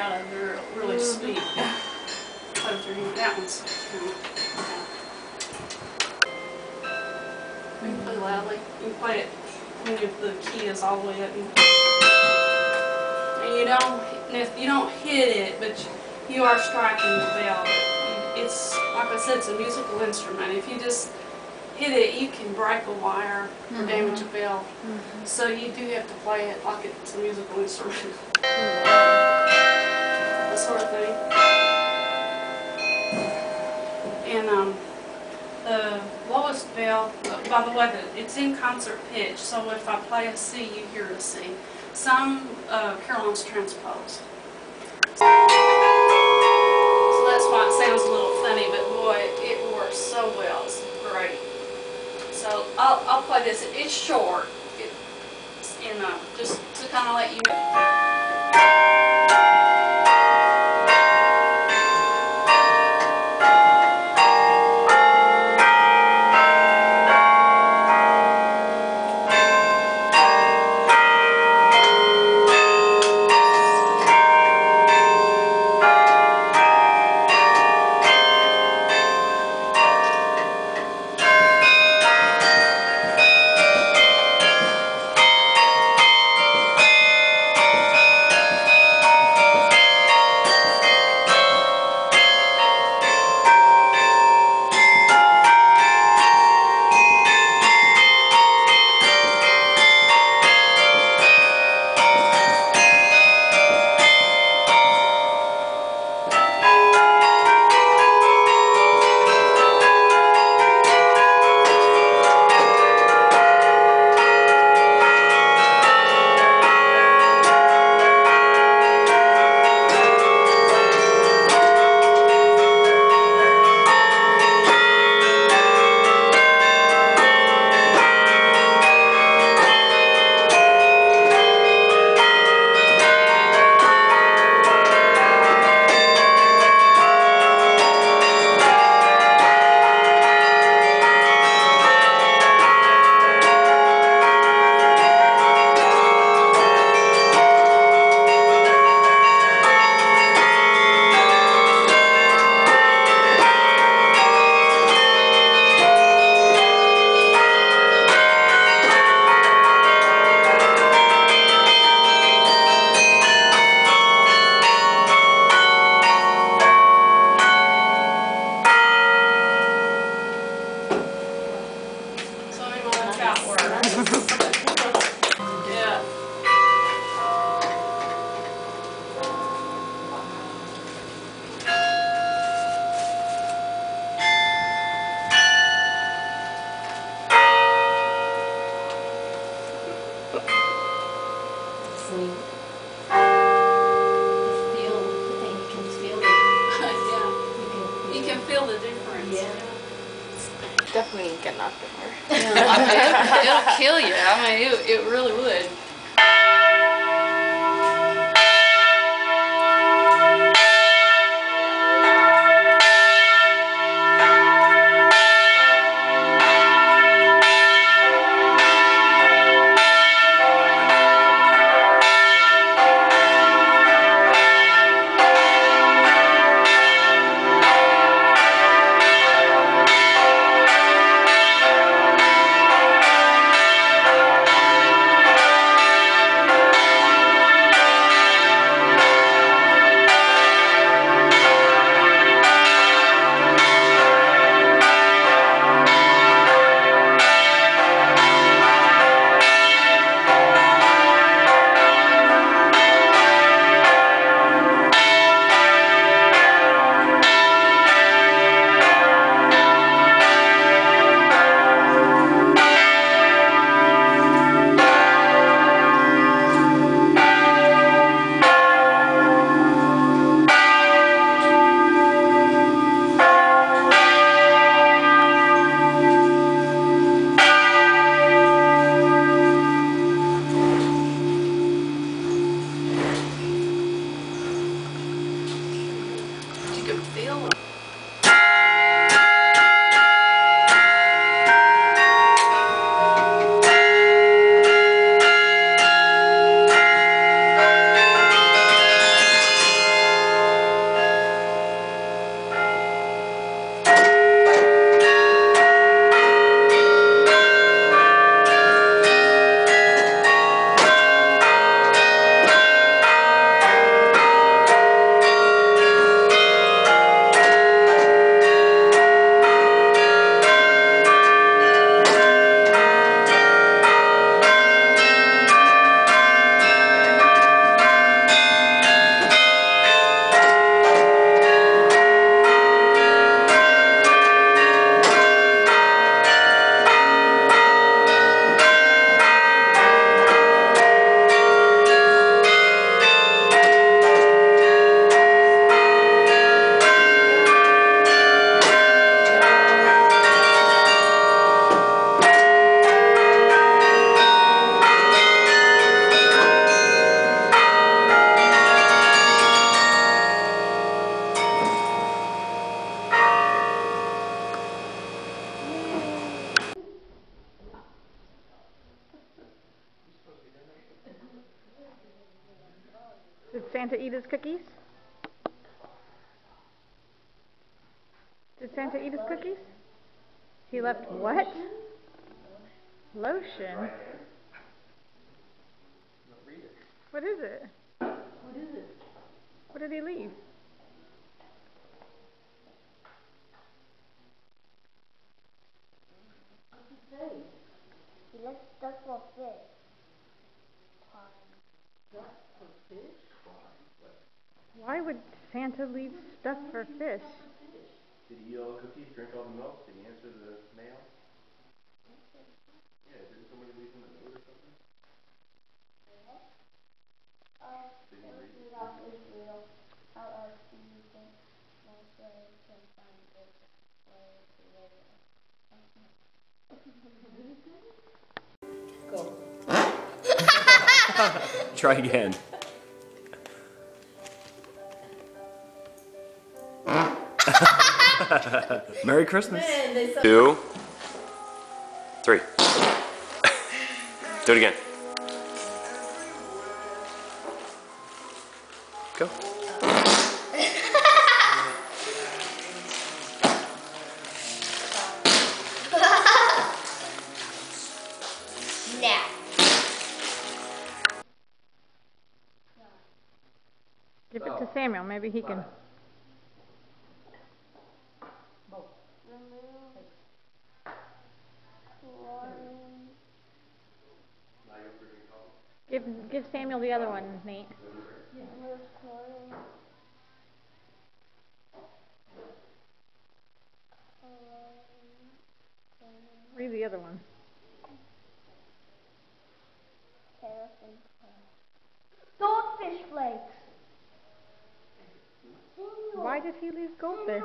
proud of. They're really mm-hmm. sweet. Play with your hand. That one's. Mm-hmm. You can play loudly. You can play it when you, the key is all the way up. And you don't, and if you don't hit it, but you, you are striking the bell. It's like I said, it's a musical instrument. If you just hit it, you can break a wire or damage mm-hmm. a bell. So you do have to play it like it's a musical instrument. that by the way, the, it's in concert pitch, so if I play a C, you hear a C. Some uh, carillons transposed. Sweet. Feel, you think you can feel it. Yeah. You can You can feel the difference. Yeah. Definitely get knocked over. Yeah. It'll kill you. I mean, it, it really would. can feel them. Santa eat his cookies? Did Santa eat his cookies? He left what? Lotion. What is it? What is it? What did he leave? He left stuff for fish. Why would Santa leave stuff for fish? Did he eat all the cookies, drink all the milk? Did he answer the mail? Yeah, didn't somebody leave him a note or something? Uh, Did he read it? Rudolph is Merry Christmas. Two, three. Do it again. Go. Now. Give it to Samuel. Maybe he can. Remove chlorine. Give give Samuel the other one, Nate. Remove chlorine. Chlorine. Read the other one. Goldfish flakes. Why did he leave goldfish?